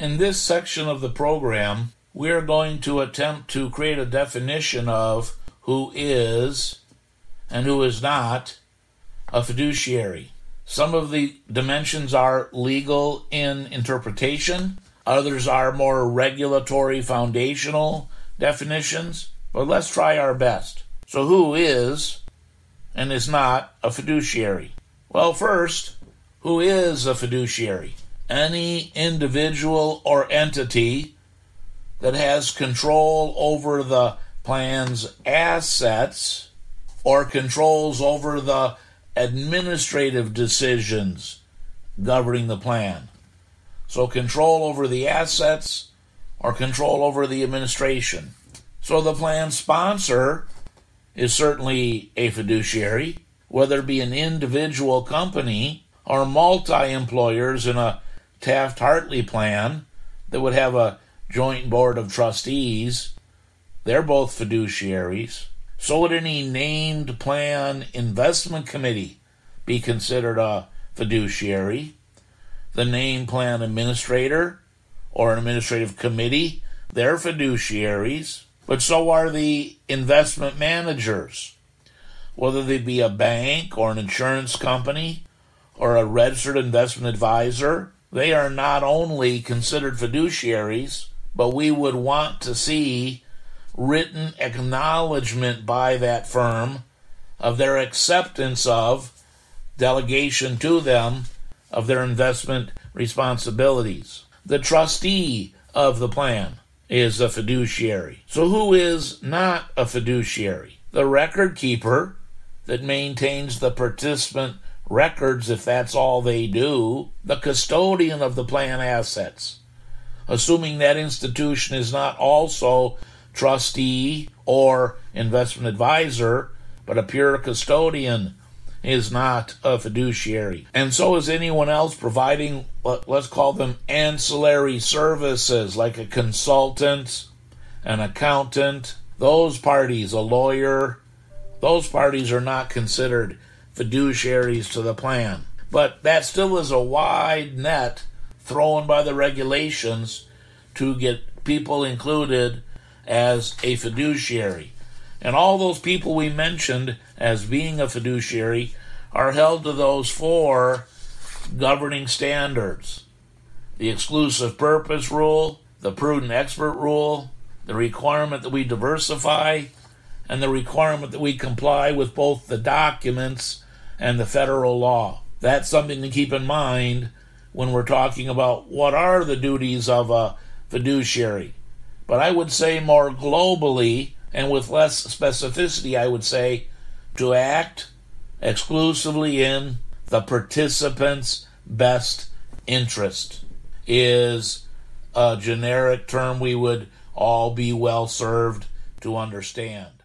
In this section of the program, we are going to attempt to create a definition of who is and who is not a fiduciary. Some of the dimensions are legal in interpretation, others are more regulatory foundational definitions, but let's try our best. So, who is and is not a fiduciary? Well, first, who is a fiduciary? Any individual or entity that has control over the plan's assets or controls over the administrative decisions governing the plan. So, control over the assets or control over the administration. So, the plan sponsor is certainly a fiduciary, whether it be an individual company or multi employers in a Taft Hartley plan that would have a joint board of trustees. They're both fiduciaries. So would any named plan investment committee be considered a fiduciary? The named plan administrator or an administrative committee, they're fiduciaries. But so are the investment managers, whether they be a bank or an insurance company or a registered investment advisor. They are not only considered fiduciaries, but we would want to see written acknowledgement by that firm of their acceptance of delegation to them of their investment responsibilities. The trustee of the plan is a fiduciary. So, who is not a fiduciary? The record keeper that maintains the participant records, if that's all they do, the custodian of the plan assets, assuming that institution is not also trustee or investment advisor, but a pure custodian is not a fiduciary. And so is anyone else providing, let's call them ancillary services, like a consultant, an accountant. Those parties, a lawyer, those parties are not considered fiduciaries to the plan. But that still is a wide net thrown by the regulations to get people included as a fiduciary. And all those people we mentioned as being a fiduciary are held to those four governing standards the exclusive purpose rule, the prudent expert rule, the requirement that we diversify, and the requirement that we comply with both the documents and the federal law. That's something to keep in mind when we're talking about what are the duties of a fiduciary. But I would say more globally and with less specificity, I would say to act exclusively in the participant's best interest is a generic term we would all be well served to understand.